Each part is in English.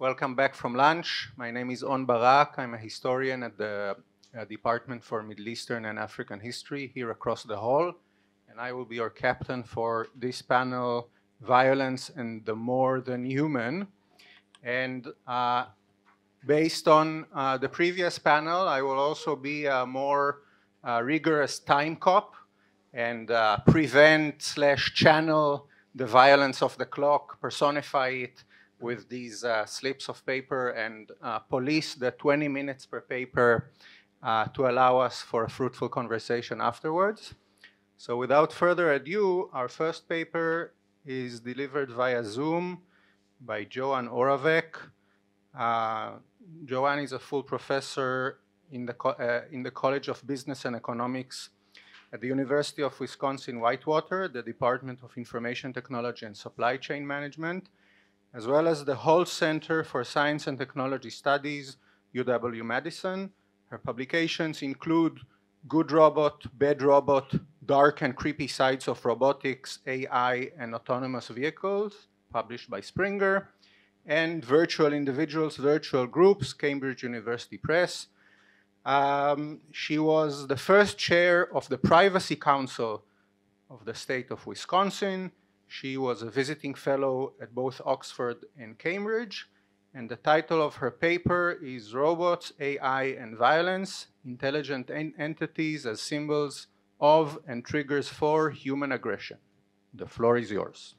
Welcome back from lunch. My name is On Barak. I'm a historian at the uh, Department for Middle Eastern and African History here across the hall. And I will be your captain for this panel, Violence and the More Than Human. And uh, based on uh, the previous panel, I will also be a more uh, rigorous time cop and uh, prevent slash channel the violence of the clock, personify it with these uh, slips of paper and uh, police the 20 minutes per paper uh, to allow us for a fruitful conversation afterwards. So without further ado, our first paper is delivered via Zoom by Jo Ann Oravec. Uh, Jo Ann is a full professor in the, uh, in the College of Business and Economics at the University of Wisconsin-Whitewater, the Department of Information Technology and Supply Chain Management, as well as the Holtz Center for Science and Technology Studies, UW-Madison. Her publications include Good Robot, Bad Robot, Dark and Creepy Sides of Robotics, AI, and Autonomous Vehicles, published by Springer, and Virtual Individuals, Virtual Groups, Cambridge University Press, um, she was the first chair of the Privacy Council of the state of Wisconsin. She was a visiting fellow at both Oxford and Cambridge. And the title of her paper is Robots, AI, and Violence, Intelligent en Entities as Symbols of and Triggers for Human Aggression. The floor is yours.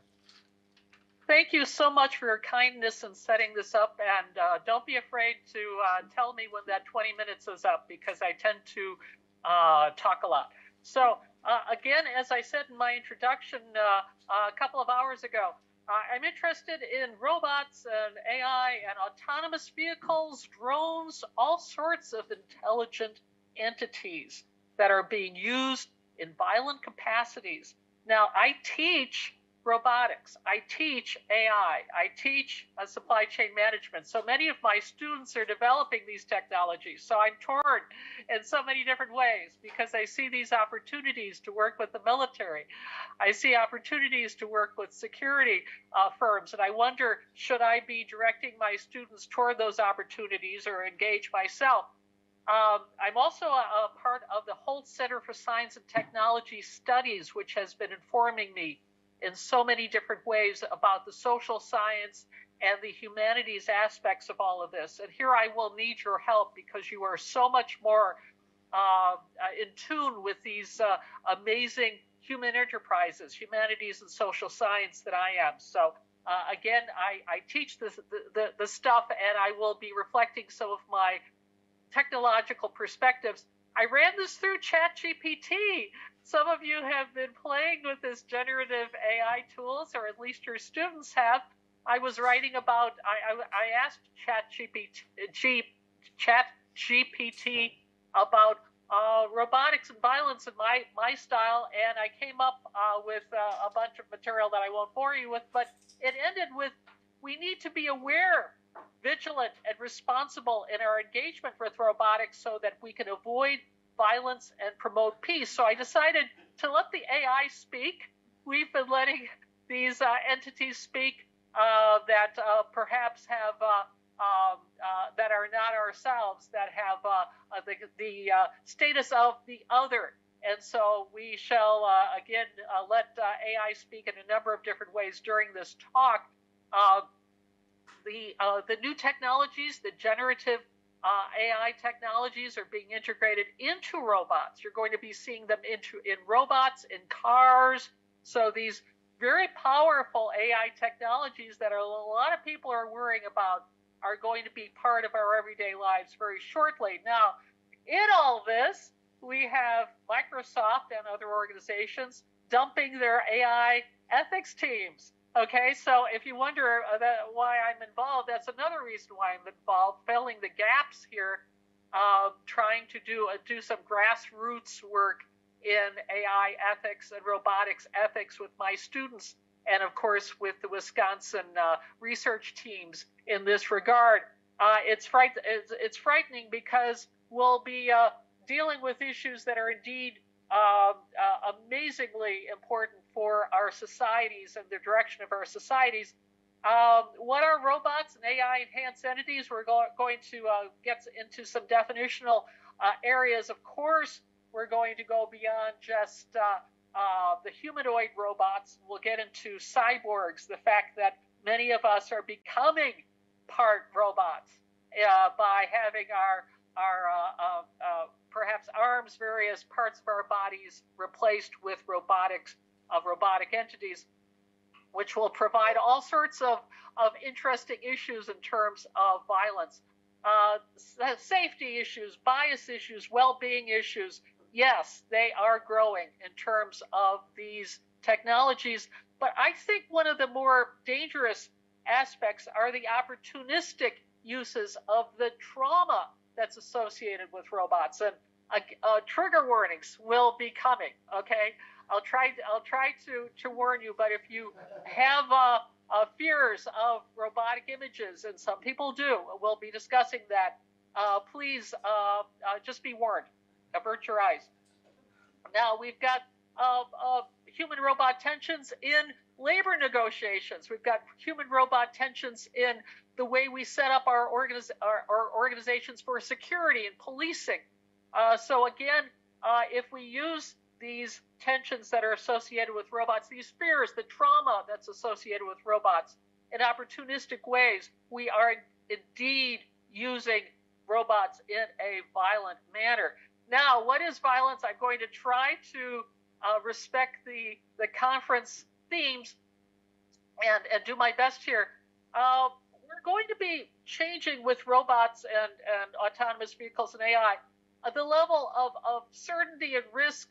Thank you so much for your kindness in setting this up. And uh, don't be afraid to uh, tell me when that 20 minutes is up because I tend to uh, talk a lot. So, uh, again, as I said in my introduction uh, a couple of hours ago, uh, I'm interested in robots and AI and autonomous vehicles, drones, all sorts of intelligent entities that are being used in violent capacities. Now, I teach robotics. I teach AI. I teach uh, supply chain management. So many of my students are developing these technologies. So I'm torn in so many different ways because I see these opportunities to work with the military. I see opportunities to work with security uh, firms. And I wonder should I be directing my students toward those opportunities or engage myself? Um, I'm also a, a, part of the Holtz Center for Science and Technology Studies, which has been informing me in so many different ways about the social science and the humanities aspects of all of this. And here I will need your help because you are so much more uh, in tune with these uh, amazing human enterprises, humanities and social science that I am. So uh, again, I, I teach this, the, the, the stuff and I will be reflecting some of my technological perspectives. I ran this through ChatGPT some of you have been playing with this generative AI tools, or at least your students have. I was writing about, I, I, I asked Chat GPT, Chat GPT about uh, robotics and violence in my, my style, and I came up uh, with uh, a bunch of material that I won't bore you with, but it ended with we need to be aware, vigilant, and responsible in our engagement with robotics so that we can avoid violence and promote peace. So I decided to let the AI speak. We've been letting these uh, entities speak uh, that uh, perhaps have. Uh, um, uh, that are not ourselves, that have uh, the, the status of the other. And so we shall again let AI speak in a number of different ways during this talk. The the new technologies, the generative uh, AI technologies are being integrated into robots. You're going to be seeing them into in robots, in cars. So these very powerful AI technologies that a lot of people are worrying about are going to be part of our everyday lives very shortly. Now, in all this, we have Microsoft and other organizations dumping their AI ethics teams Okay, so if you wonder uh, why I'm involved, that's another reason why I'm involved, filling the gaps here, uh, trying to do uh, do some grassroots work in AI ethics and robotics ethics with my students, and of course with the Wisconsin uh, research teams in this regard. Uh, it's, fright- it's, it's frightening because we'll be dealing with issues that are indeed amazingly important for our societies and the direction of our societies. Um, what are robots and AI enhanced entities? We're go going to uh, get into some definitional uh, areas. Of course, we're going to go beyond just uh, uh, the humanoid robots. We'll get into cyborgs, the fact that many of us are becoming part robots uh, by having our our uh, uh, perhaps arms, various parts of our bodies replaced with robotics of robotic entities, which will provide all sorts of, of interesting issues in terms of violence. Uh, safety issues, bias issues, well-being issues, yes, they are growing in terms of these technologies. But I think one of the more dangerous aspects are the opportunistic uses of the trauma that's associated with robots. And uh, uh, trigger warnings will be coming. Okay, I'll try. I'll try to to warn you. But if you have uh, uh fears of robotic images, and some people do, we'll be discussing that. Uh, please uh, just be warned avert your eyes. Now we've got uh, uh, human robot tensions in labor negotiations. We've got human robot tensions in the way we set up our, organiz- our, our organizations for security and policing. Uh, so again, uh, if we use these tensions that are associated with robots, these fears, the trauma that's associated with robots in opportunistic ways, we are indeed using robots in a violent manner. Now, what is violence? I'm going to try to uh, respect the, the conference themes and, and do my best here. Uh, we're going to be changing with robots and, and autonomous vehicles and AI. Uh, the level of, of certainty and risk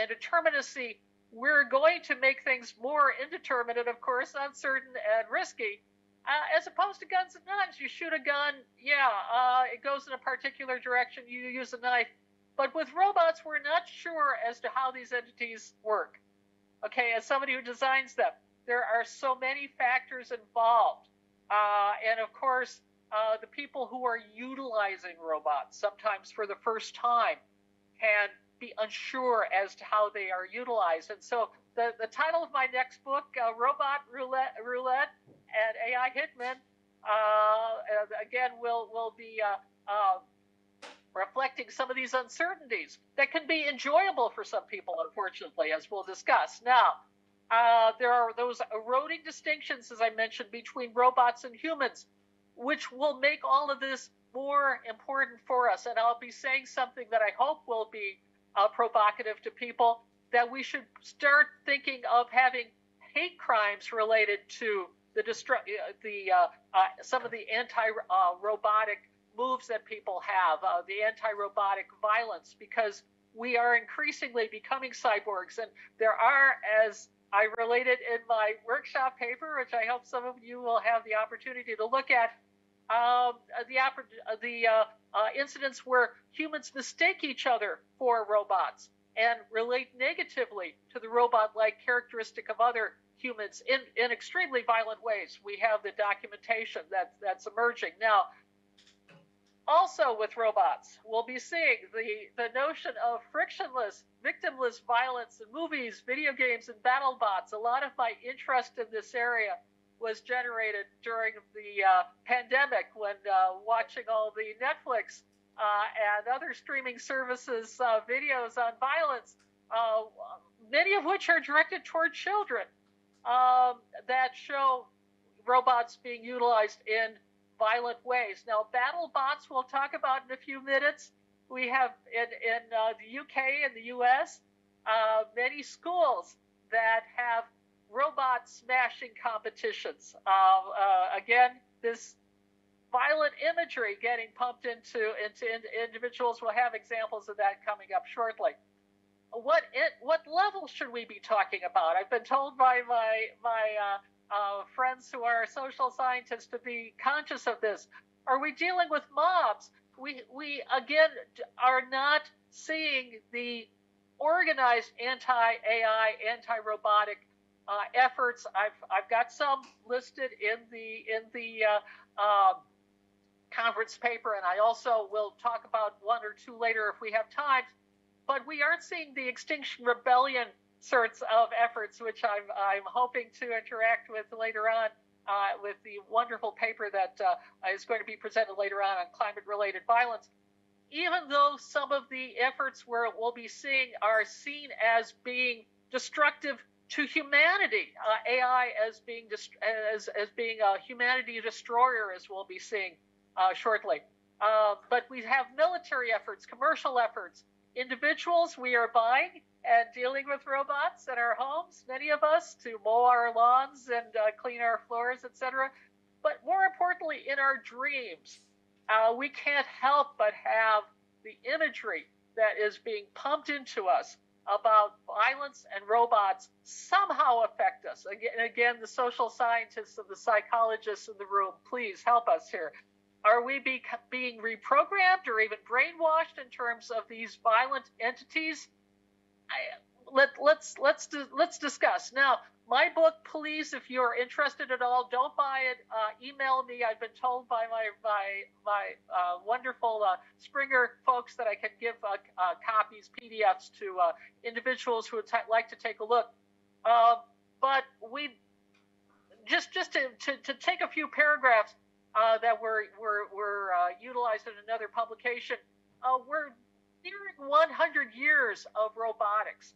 and determinacy, we're going to make things more indeterminate, of course, uncertain and risky. Uh, as opposed to guns and knives, you shoot a gun, yeah, uh, it goes in a particular direction. You use a knife, but with robots, we're not sure as to how these entities work. Okay, as somebody who designs them, there are so many factors involved. Uh, and of course, uh, the people who are utilizing robots, sometimes for the first time, can be unsure as to how they are utilized. And so the, the title of my next book, uh, Robot Roulette, Roulette and AI Hitman, uh, again, will, will be uh, uh, reflecting some of these uncertainties that can be enjoyable for some people, unfortunately, as we'll discuss. Now, uh, there are those eroding distinctions, as I mentioned, between robots and humans, which will make all of this more important for us. And I'll be saying something that I hope will be uh, provocative to people that we should start thinking of having hate crimes related to the destru- uh, the uh, uh, some of the anti-robotic moves that people have, uh, the anti-robotic violence, because we are increasingly becoming cyborgs, and there are, as I related in my workshop paper, which I hope some of you will have the opportunity to look at, um, the the uh, uh, incidents where humans mistake each other for robots and relate negatively to the robot-like characteristic of other humans in, in extremely violent ways. We have the documentation that that's emerging now. Also, with robots, we'll be seeing the, the notion of frictionless, victimless violence in movies, video games, and battle bots. A lot of my interest in this area was generated during the uh, pandemic when uh, watching all the Netflix uh, and other streaming services uh, videos on violence, uh, many of which are directed toward children, um, that show robots being utilized in violent ways. Now, battle bots we'll talk about in a few minutes. We have in, in the UK and the US many schools that have robot smashing competitions. Uh, uh, again, this violent imagery getting pumped into, into, into individuals. We'll have examples of that coming up shortly what it, what level should we be talking about? I've been told by my my uh, uh, friends who are social scientists to be conscious of this. Are we dealing with mobs? We, we again are not seeing the organized anti-AI, anti-robotic uh, efforts. I've, I've got some listed in the in the uh, um, conference paper, and I also will talk about one or two later if we have time. But we aren't seeing the Extinction Rebellion sorts of efforts, which I'm, I'm hoping to interact with later on, uh, with the wonderful paper that uh, is going to be presented later on on climate-related violence. Even though some of the efforts where we'll be seeing are seen as being destructive to humanity, uh, AI as being as as being a humanity destroyer, as we'll be seeing uh, shortly. Uh, but we have military efforts, commercial efforts, individuals. We are buying and dealing with robots in our homes, many of us, to mow our lawns and uh, clean our floors, etc. But more importantly, in our dreams, uh, we can't help but have the imagery that is being pumped into us about violence and robots somehow affect us. Again, again, the social scientists and the psychologists in the room, please help us here. Are we be, being reprogrammed or even brainwashed in terms of these violent entities? I, let, let's let's let's discuss now. My book, please, if you're interested at all, don't buy it. Uh, email me. I've been told by my my my uh, wonderful uh, Springer folks that I can give uh, uh, copies, PDFs to uh, individuals who would like to take a look. but we just just to, to, to take a few paragraphs that were were, were utilized in another publication. we're nearing 100 years of robotics.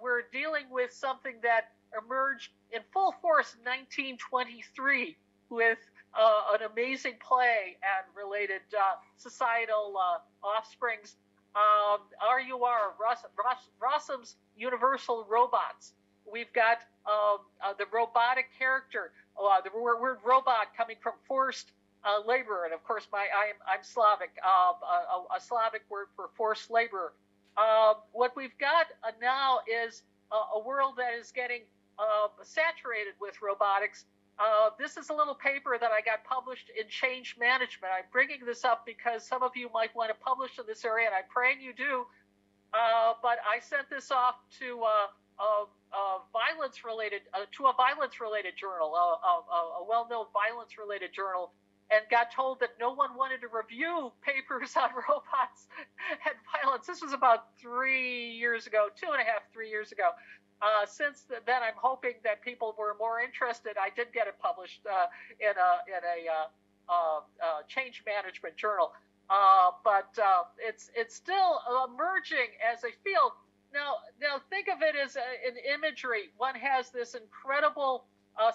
We're dealing with something that emerged in full force in 1923 with uh, an amazing play and related uh, societal uh, offsprings. Um, RUR, Ross, Ross, Rossum's Universal Robots. We've got um, uh, the robotic character, uh, the word robot coming from forced uh, labor, and of course, my I'm, I'm Slavic, uh, a, a, Slavic word for forced labor. Uh, what we've got now is a, world that is getting Um, saturated with robotics. Uh, this is a little paper that I got published in Change Management. I'm bringing this up because some of you might want to publish in this area, and I'm praying you do. Uh, but I sent this off to uh, a, violence-related uh, to a violence-related journal, a, a well-known violence-related journal and got told that no one wanted to review papers on robots and violence. This was about three years ago, two and a half, three years ago. Uh, since then, I'm hoping that people were more interested. I did get it published uh, in a in a uh, uh, uh change management journal, uh, but it's it's still emerging as a field. Now, now think of it as a, an imagery. One has this incredible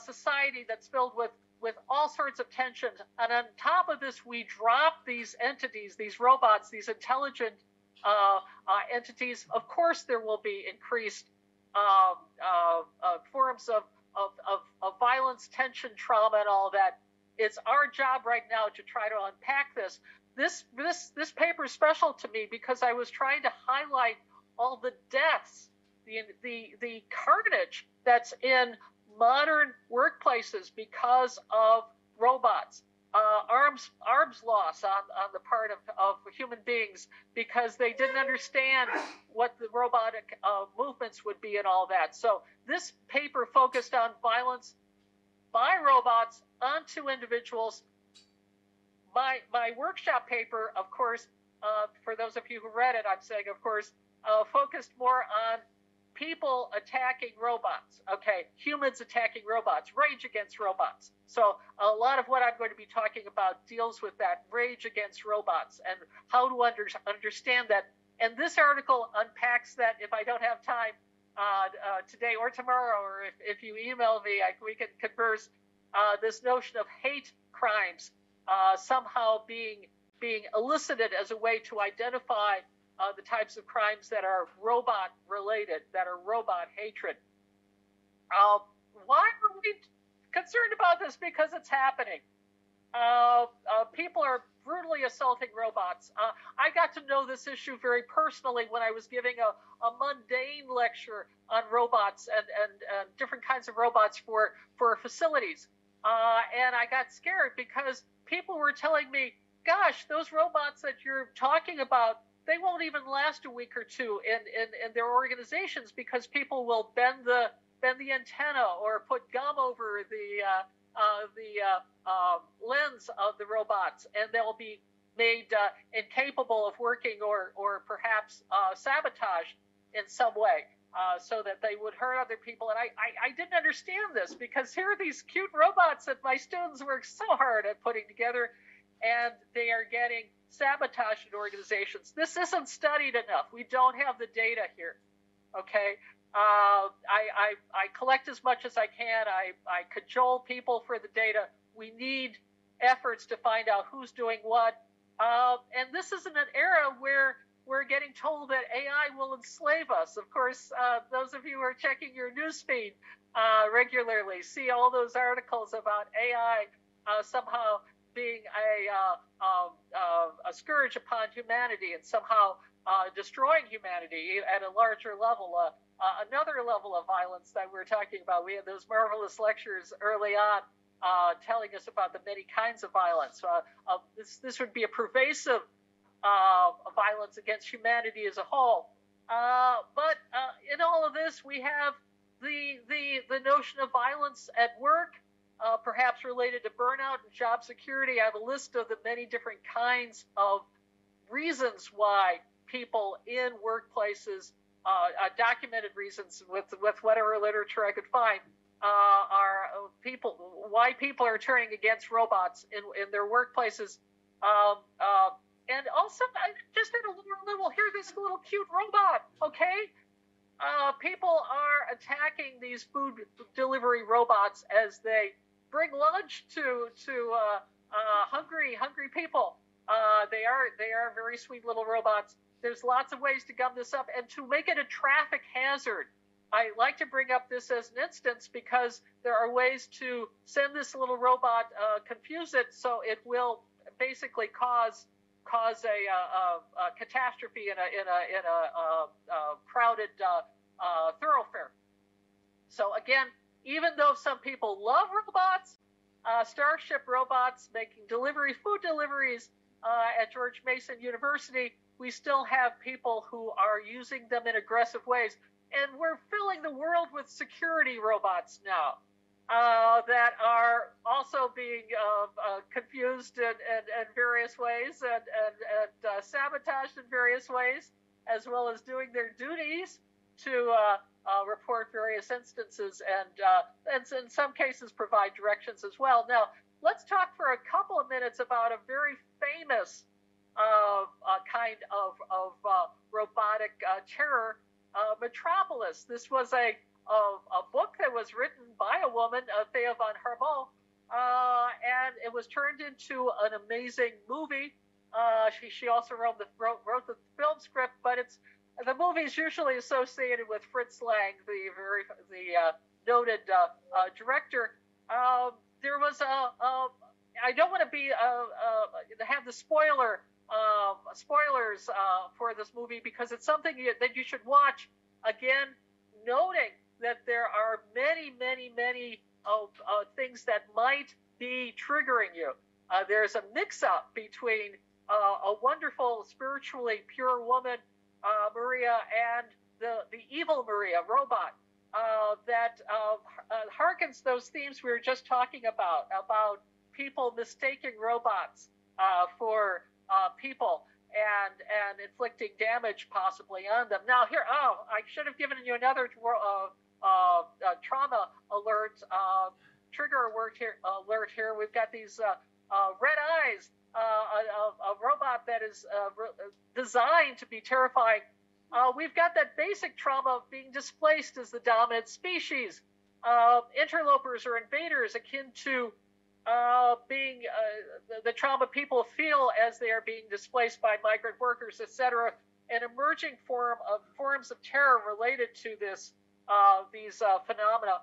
society that's filled with with all sorts of tensions. And on top of this, we drop these entities, these robots, these intelligent entities. Of course, there will be increased uh, uh, forms of, of, of, of, violence, tension, trauma, and all that. It's our job right now to try to unpack this. This this this paper is special to me because I was trying to highlight all the deaths, the the the carnage that's in modern workplaces because of robots. Uh, arms arms loss on, on the part of, of human beings because they didn't understand what the robotic uh, movements would be and all that. So this paper focused on violence by robots onto individuals. My my workshop paper, of course, uh, for those of you who read it, I'm saying, of course, uh, focused more on people attacking robots. Okay, humans attacking robots, rage against robots. So a lot of what I'm going to be talking about deals with that rage against robots and how to under, understand that. And this article unpacks that. If I don't have time uh, uh, today or tomorrow, or if, if you email me, I, we can converse. Uh, this notion of hate crimes uh, somehow being being elicited as a way to identify uh, the types of crimes that are robot related, that are robot hatred. Uh, why are we concerned about this? Because it's happening. Uh, uh people are brutally assaulting robots. Uh, I got to know this issue very personally when I was giving a, a mundane lecture on robots and, and, different kinds of robots for, for facilities. Uh, and I got scared because people were telling me, gosh, those robots that you're talking about, they won't even last a week or two in, in, in their organizations because people will bend the bend the antenna or put gum over the uh, uh, the uh, um, lens of the robots, and they'll be made uh, incapable of working or or perhaps uh, sabotaged in some way. uh, so that they would hurt other people. And I, I, I, didn't understand this because here are these cute robots that my students work so hard at putting together, and they are getting sabotaged in organizations. This isn't studied enough. We don't have the data here. Okay. Uh, I, I, I collect as much as I can. I, I cajole people for the data. We need efforts to find out who's doing what. Uh, and this isn't an era where we're getting told that AI will enslave us. Of course, uh, those of you who are checking your newsfeed uh, regularly see all those articles about AI uh, somehow being a, uh, uh, a scourge upon humanity and somehow uh, destroying humanity at a larger level. another level of violence that we're talking about. We had those marvelous lectures early on telling us about the many kinds of violence. this, this would be a pervasive uh, violence against humanity as a whole. Uh, but uh, in all of this, we have the the the notion of violence at work, uh, perhaps related to burnout and job security. I have a list of the many different kinds of reasons why people in workplaces, uh, uh, documented reasons with with whatever literature I could find, are people why people are turning against robots in in their workplaces. Um, and also, I just at a lower level, here, this little cute robot, okay? Uh, people are attacking these food delivery robots as they bring lunch to to uh, uh, hungry hungry people. Uh, they are they are very sweet little robots. There's lots of ways to gum this up and to make it a traffic hazard. I like to bring up this as an instance because there are ways to send this little robot, uh, confuse it so it will basically cause cause a, a, a catastrophe in a in a in a, crowded uh, uh, thoroughfare. So again, even though some people love robots, uh, Starship robots making delivery food deliveries at George Mason University, we still have people who are using them in aggressive ways. And we're filling the world with security robots now uh, that are also being uh, uh, confused in, in, in, various ways and, and, and uh, sabotaged in various ways, as well as doing their duties to uh, uh, report various instances and, and in some cases provide directions as well. Now, let's talk for a couple of minutes about a very famous kind of, of robotic terror, Metropolis. This was a of a book that was written by a woman, uh, Thea von uh, and it was turned into an amazing movie. Uh, she, she also wrote the, wrote, wrote the film script, but it's the movie is usually associated with Fritz Lang, the very the uh, noted uh, uh, director. Um, there was a, a I don't want to be uh, have the spoiler um, spoilers for this movie because it's something that you should watch. Again, noting that there are many, many, many uh, things that might be triggering you. Uh, there's a mix-up between uh, a wonderful, spiritually pure woman, uh, Maria, and the the evil Maria robot uh, that uh, harkens those themes we were just talking about about people mistaking robots for people and and inflicting damage possibly on them. Now here, oh, I should have given you another uh, uh, uh, trauma alert, uh, trigger alert here. Alert here. We've got these red eyes, a, a, robot that is designed to be terrifying. we've got that basic trauma of being displaced as the dominant species. interlopers or invaders akin to uh, being uh, the, the, trauma people feel as they are being displaced by migrant workers, etc. An emerging form of forms of terror related to this uh, these uh, phenomena.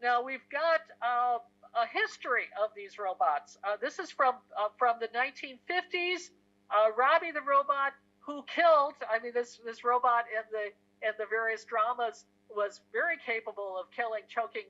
Now we've got uh, a history of these robots. Uh, this is from uh, from the 1950s. Uh, Robby the robot who killed. I mean, this this robot in the in the various dramas was very capable of killing, choking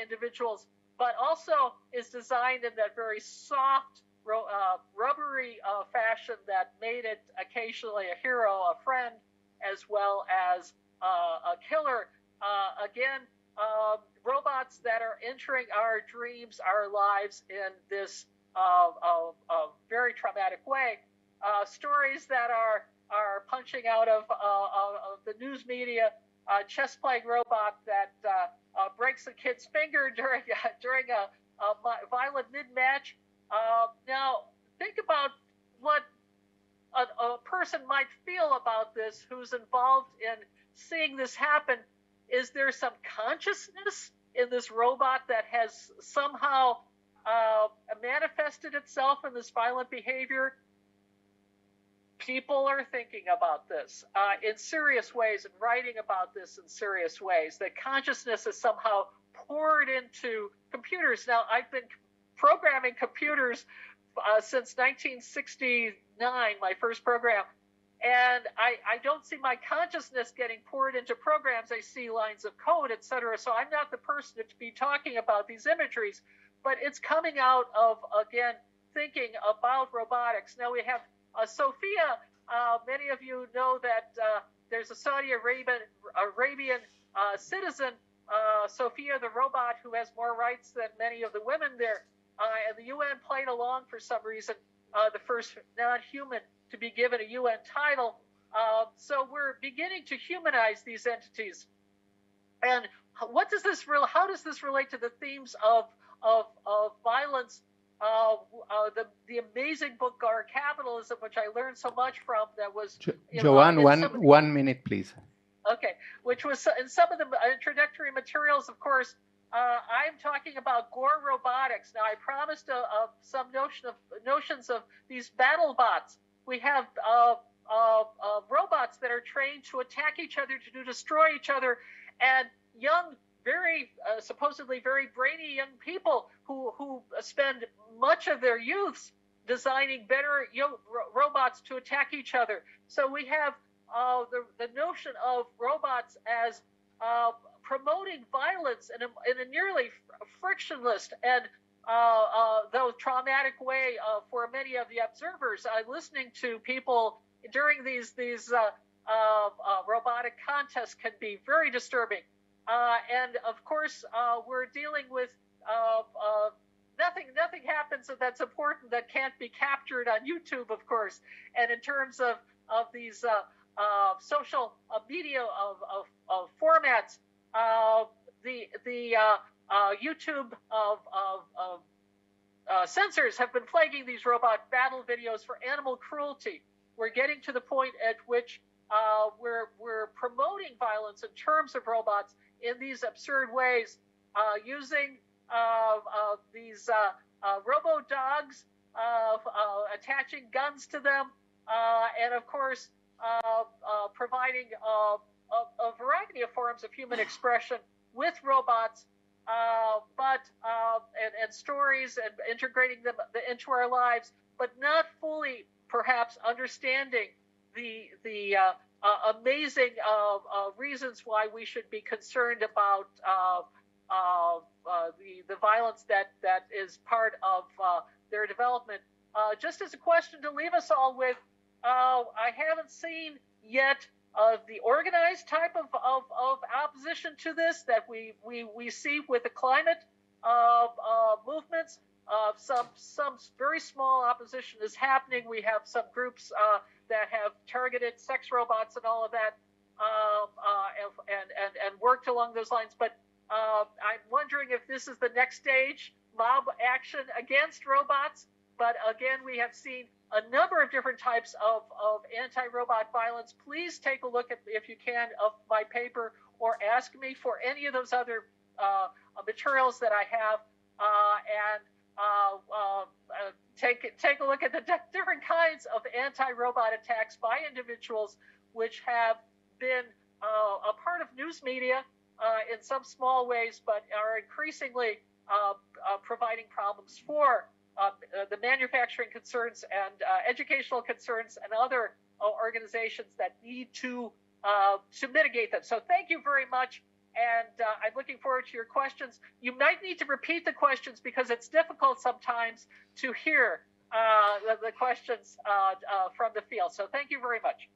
individuals, but also is designed in that very soft, rubbery fashion that made it occasionally a hero, a friend, as well as a killer. Uh, again, um, robots that are entering our dreams, our lives in this uh, uh, very traumatic way. Uh, stories that are are punching out of, uh, of the news media uh, chess playing robot that uh, uh, breaks a kid's finger during during a, a violent mid match. Uh, now, think about what a, a, person might feel about this who's involved in seeing this happen. Is there some consciousness in this robot that has somehow uh, manifested itself in this violent behavior? people are thinking about this uh, in serious ways and writing about this in serious ways. That consciousness is somehow poured into computers. Now, I've been programming computers uh, since 1969, my first program, and I, I don't see my consciousness getting poured into programs. I see lines of code, et cetera. So I'm not the person to be talking about these imageries, but it's coming out of again thinking about robotics. Now we have uh, Sophia, uh, many of you know that uh, there's a Saudi Arabian, Arabian uh, citizen, uh, Sophia the robot, who has more rights than many of the women there. Uh, and the UN played along for some reason, the first non-human to be given a UN title. so we're beginning to humanize these entities. And what does this real? How does this relate to the themes of of, of violence uh, uh, the the amazing book Gore Capitalism, which I learned so much from. That was jo- Joanne. One the, one minute, please. Okay, which was in some of the introductory materials, of course. Uh, I'm talking about Gore robotics. Now, I promised a, a, some notion of notions of these battle bots. We have uh, uh, robots that are trained to attack each other, to destroy each other, and young very uh, supposedly very brainy young people who who spend much of their youths designing better you know, robots to attack each other. So we have uh, the the notion of robots as uh, promoting violence in a, in a nearly frictionless and uh, uh, though traumatic way uh, for many of the observers. Uh, listening to people during these these uh, uh, robotic contests can be very disturbing. Uh, and of course, uh, we're dealing with uh, uh, nothing. Nothing happens that's important that can't be captured on YouTube, of course. And in terms of of these uh, social media of, of, of formats, the the YouTube of, of, of uh, censors have been flagging these robot battle videos for animal cruelty. We're getting to the point at which uh, we're we're promoting violence in terms of robots in these absurd ways, uh, using uh, uh, these robo dogs, attaching guns to them, and of course, providing a, a, variety of forms of human expression with robots uh, but uh, and, and, stories and integrating them into our lives, but not fully perhaps understanding the the uh, uh, amazing uh, reasons why we should be concerned about the the violence that that is part of their development. just as a question to leave us all with, I haven't seen yet of the organized type of, of, of, opposition to this that we, we, we see with the climate uh, uh, movements. Uh, some some very small opposition is happening. We have some groups uh, that have targeted sex robots and all of that, um, uh, and, and and worked along those lines. But uh, I'm wondering if this is the next stage, mob action against robots. But again, we have seen a number of different types of, of anti-robot violence. Please take a look at, if you can, of my paper or ask me for any of those other uh, materials that I have. Uh, and uh, uh, take take a look at the different kinds of anti-robot attacks by individuals, which have been a part of news media in some small ways, but are increasingly providing problems for uh, the manufacturing concerns and uh, educational concerns and other uh, organizations that need to to mitigate them. So thank you very much and I'm looking forward to your questions. You might need to repeat the questions because it's difficult sometimes to hear the, the, questions from the field. So thank you very much.